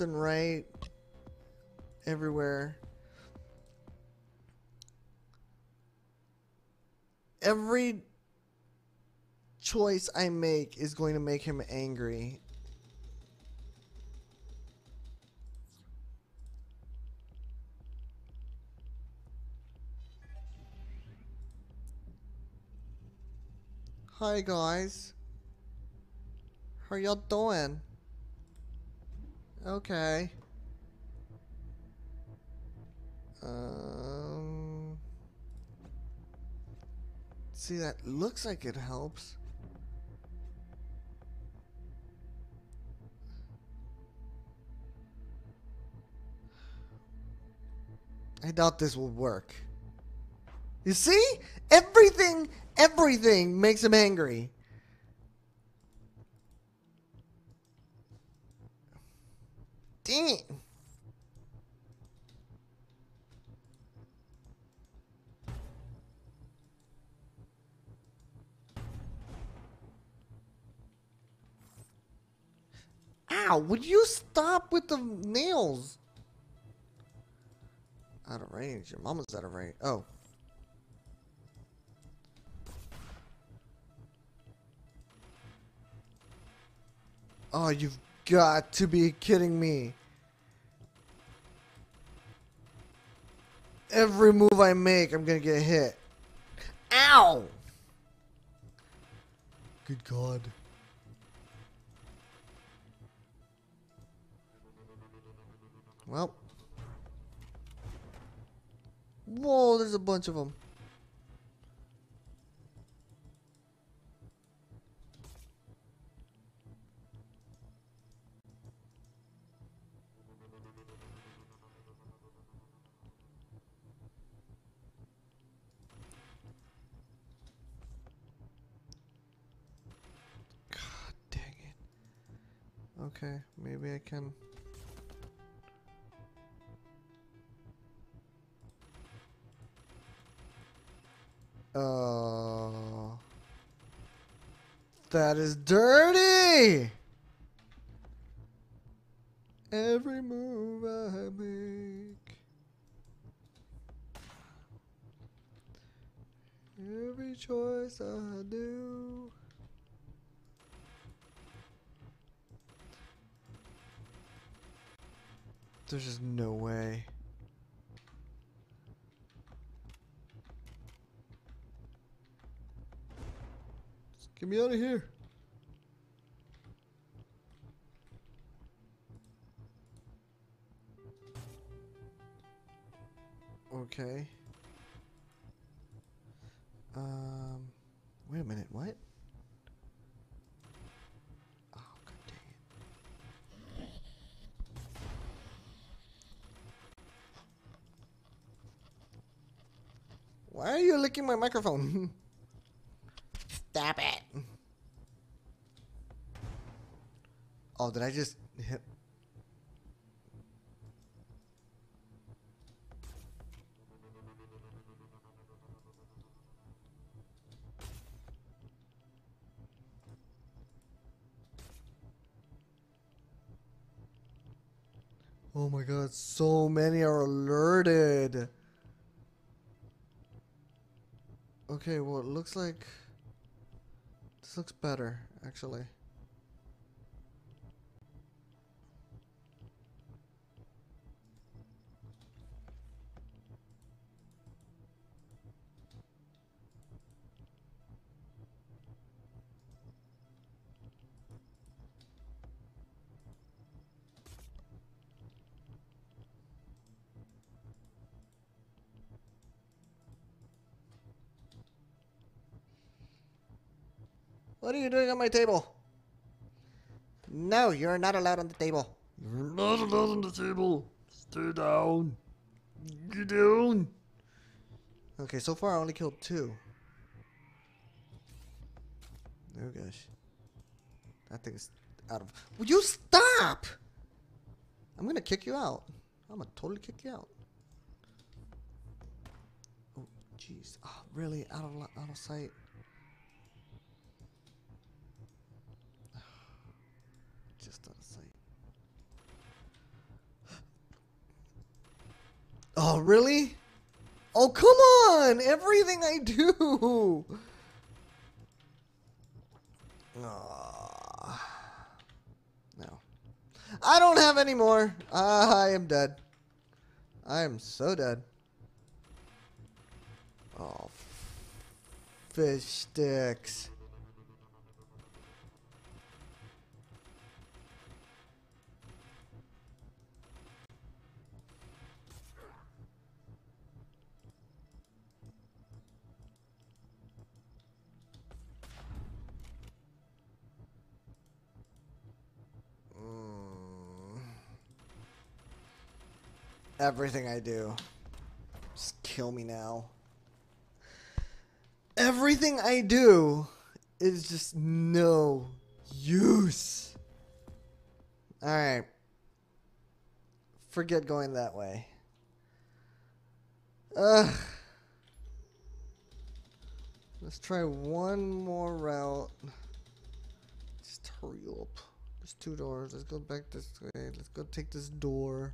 and right everywhere. Every choice I make is going to make him angry. Hi guys. How y'all doing? Okay. Um See that looks like it helps. I doubt this will work. You see? Everything, everything makes him angry. Ow, would you stop with the nails? Out of range. Your mama's out of range. Oh. Oh, you've got to be kidding me. Every move I make, I'm gonna get hit. Ow! Good God. Well. Whoa, there's a bunch of them. Okay, maybe I can. Oh. That is dirty! Every move I make. Every choice I do. There's just no way. Just get me out of here. Okay. Um, wait a minute. What? Oh, god dang it. My microphone? Stop it. Oh, did I just hit? Oh my god, so many are alerted. Okay, well, it looks like this looks better, actually. What are you doing on my table? No, you're not allowed on the table. You're not allowed on the table. Stay down. Get down. Okay, so far I only killed two. Oh gosh. That thing's out of. Will you stop? I'm gonna kick you out. I'm gonna totally kick you out. Oh, jeez. Oh, really? Out of, out of sight? Just out of sight. Oh, really? Oh, come on! Everything I do! Aw. No. I don't have any more. I am dead. I am so dead. Oh, fish sticks. Everything I do. Just kill me now. Everything I do is just no use. Alright. Forget going that way. Ugh. Let's try one more route. Just hurry up. There's two doors. Let's go back this way. Let's go take this door.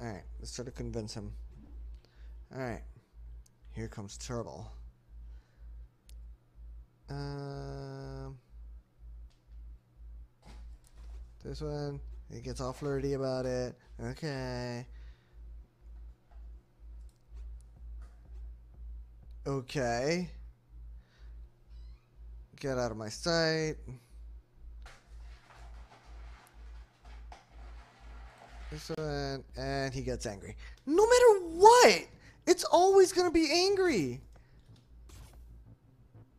Alright, let's try to convince him. Alright. Here comes Turtle. Um, this one, he gets all flirty about it. Okay. Okay. Get out of my sight. This one, and he gets angry. No matter what, it's always gonna be angry.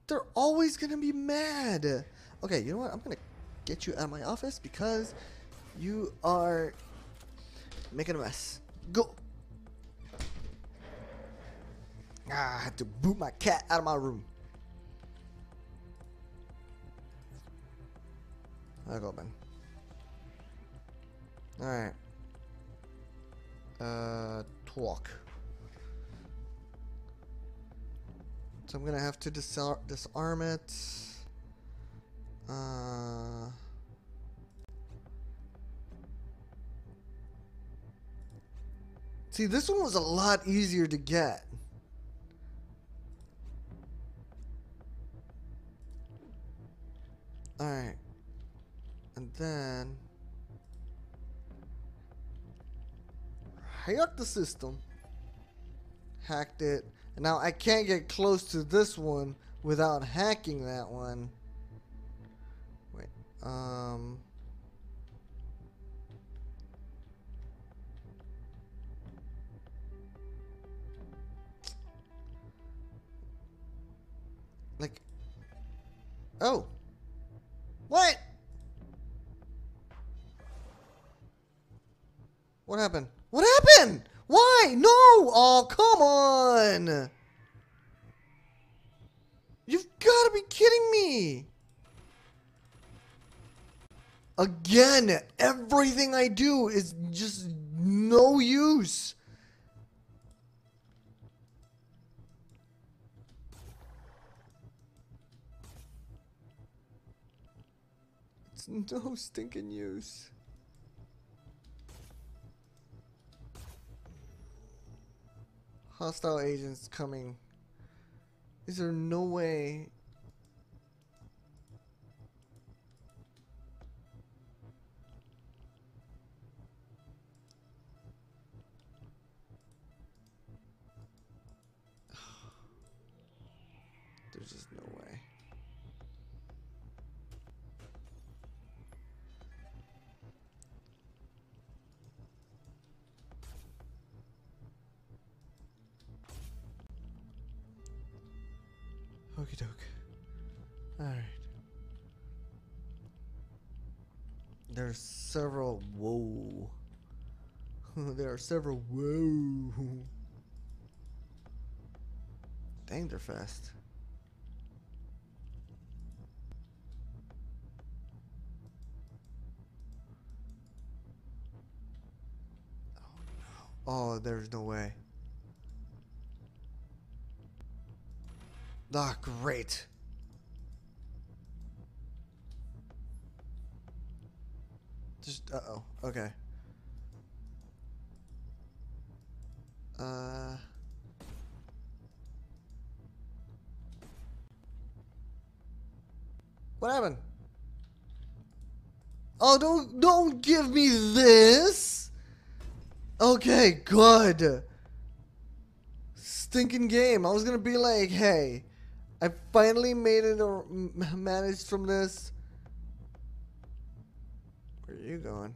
They're always gonna be mad. Okay, you know what? I'm gonna get you out of my office because you are making a mess. Go. Ah, I have to boot my cat out of my room. I'll go, Ben. Alright. Uh, talk. So I'm gonna have to disar- disarm it. Uh, see, this one was a lot easier to get. Alright. And then. Hacked the system. Hacked it. And now I can't get close to this one without hacking that one. Wait. Um. Like. Oh. What happened? What happened? Why? No! Oh, come on! You've got to be kidding me! Again, everything I do is just no use. It's no stinking use. Hostile agents coming. Is there no way? Okie doke. Alright. There's several. Whoa. there are several. Whoa. Dang, they're fast. Oh, oh there's no way. Ah, great. Just, uh-oh. Okay. Uh... What happened? Oh, don't, don't give me this! Okay, good. Stinking game. I was gonna be like, hey, I finally made it or managed from this. Where are you going?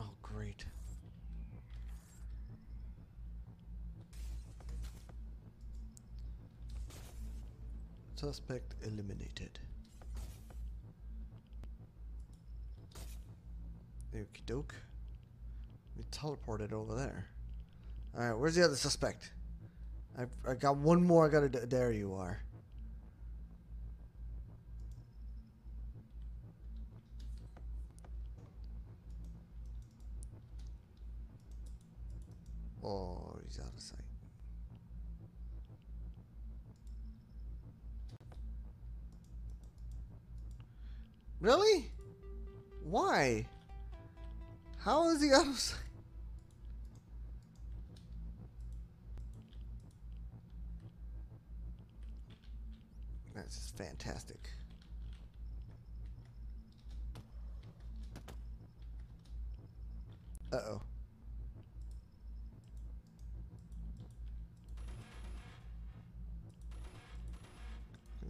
Oh, great. Suspect eliminated. Okie doke. We teleported over there. Alright, where's the other suspect? I've, I got one more I gotta. d- There you are. Oh, he's out of sight. Really? Why? How is he out of sight? That's just fantastic. Uh oh.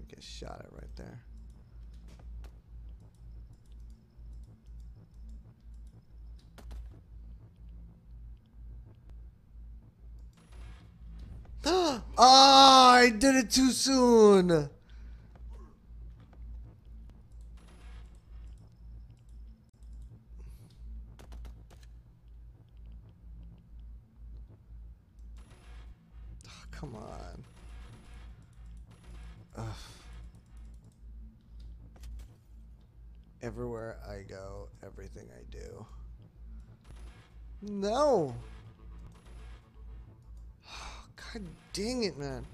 Get shot at right there. Oh, I did it too soon. Oh, come on. Ugh. Everywhere I go, everything I do. No. God dang it, man.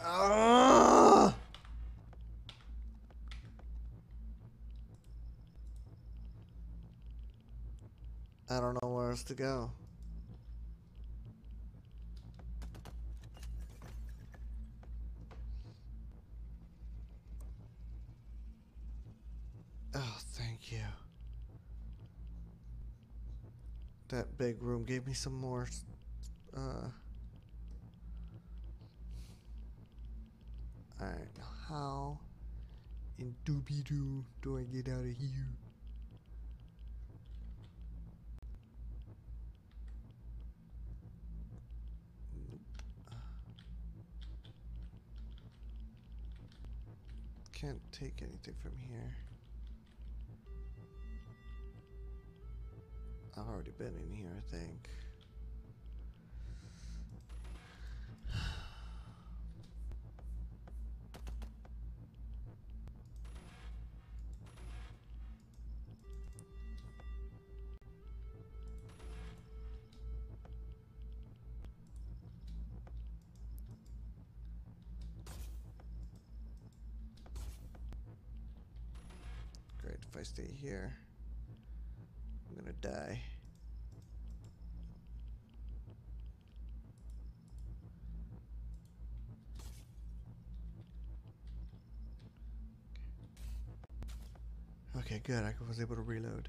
Ah! I don't know where else to go. Oh, thank you. That big room gave me some more. Uh. Alright, how in doobie doo do I get out of here? Can't take anything from here. I've already been in here, I think. Great, if I stay here, die. Okay. Good. I was able to reload.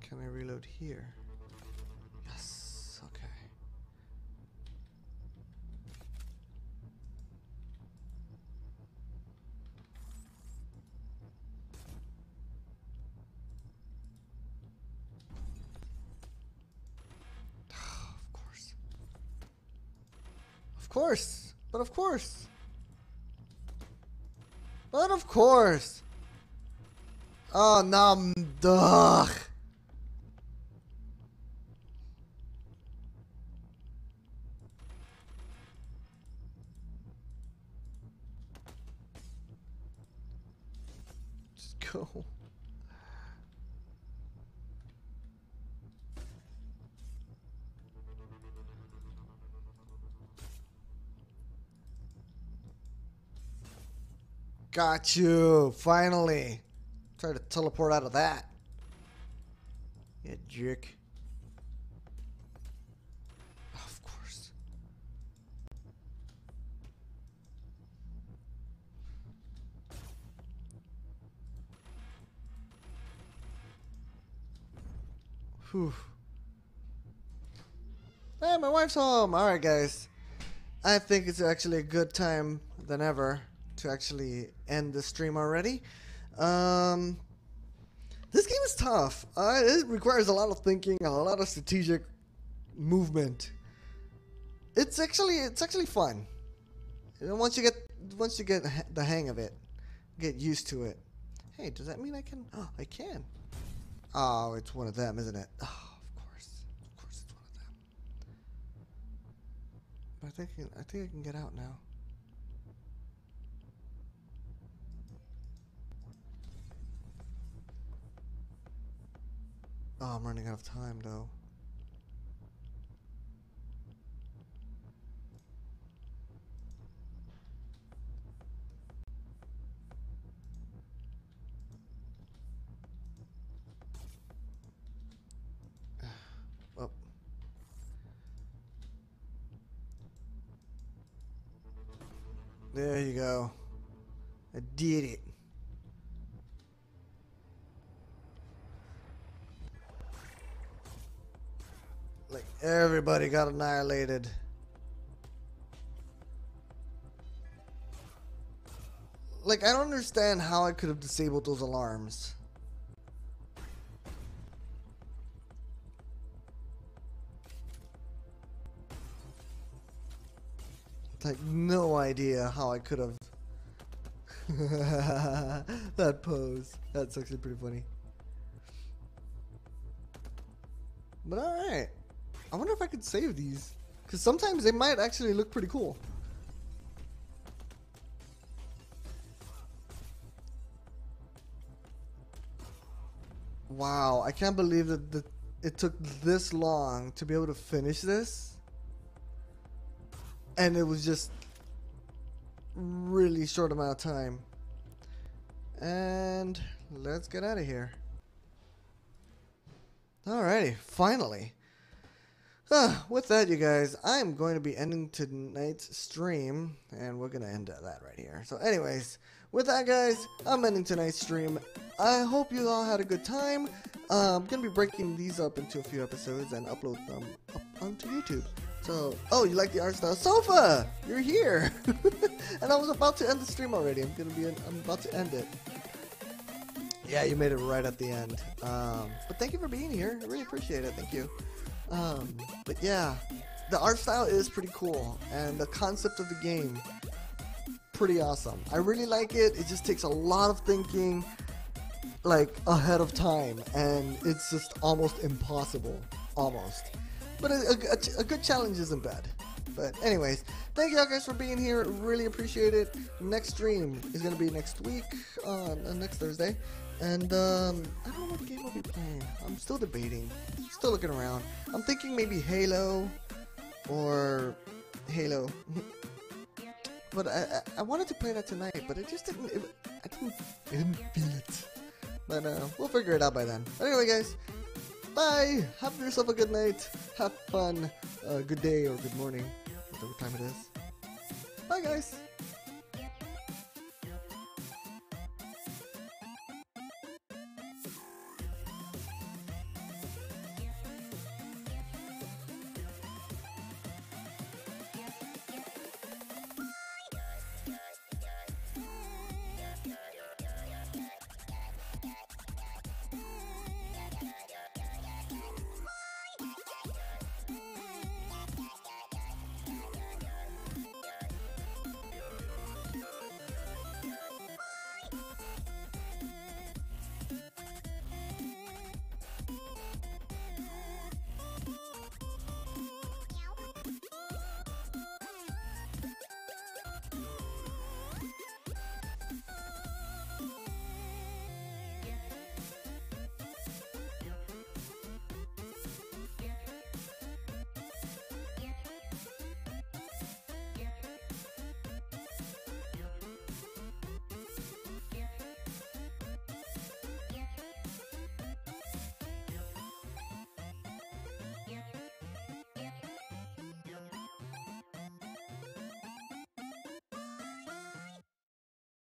Can I reload here? Yes. Okay. of course. Of course. But of course. But of course. Oh, no. Ugh. Got you. Finally. Try to teleport out of that. You jerk. Of course. Whew. Hey, my wife's home. All right, guys. I think it's actually a good time than ever to actually end the stream already. Um, this game is tough. Uh, it requires a lot of thinking, a lot of strategic movement. It's actually it's actually fun. And once you get once you get the hang of it, get used to it. Hey, does that mean I can? Oh, I can. Oh, it's one of them, isn't it? Oh, of course, of course, it's one of them. But I think I, I think I can get out now. Oh, I'm running out of time though. Oh. There you go. I did it. Like everybody got annihilated. Like I don't understand how I could have disabled those alarms. Like no idea how I could have. that pose. That's actually pretty funny. But alright. I wonder if I could save these. Because sometimes they might actually look pretty cool. Wow, I can't believe that the, it took this long to be able to finish this. And it was just really short amount of time. And let's get out of here. Alrighty, finally. With that, you guys, I'm going to be ending tonight's stream, and we're going to end that right here. So, anyways, with that, guys, I'm ending tonight's stream. I hope you all had a good time. Uh, I'm going to be breaking these up into a few episodes and upload them up onto YouTube. So, oh, you like the art style sofa? You're here, and I was about to end the stream already. I'm gonna be, in, I'm about to end it. Yeah, you made it right at the end. Um, but thank you for being here. I really appreciate it. Thank you. Um, but yeah, the art style is pretty cool, and the concept of the game pretty awesome. I really like it. It just takes a lot of thinking, like ahead of time, and it's just almost impossible, almost. But a, a, a good challenge isn't bad. But anyways, thank y'all guys for being here. Really appreciate it. Next stream is gonna be next week, on uh, next Thursday. And um, I don't know what game I'll be playing. I'm still debating. Still looking around. I'm thinking maybe Halo or Halo. but I, I, I wanted to play that tonight, but it just didn't. It, I didn't, I didn't feel it. But uh, we'll figure it out by then. Anyway, guys, bye. Have yourself a good night. Have fun. Uh, good day or good morning, whatever time it is. Bye, guys.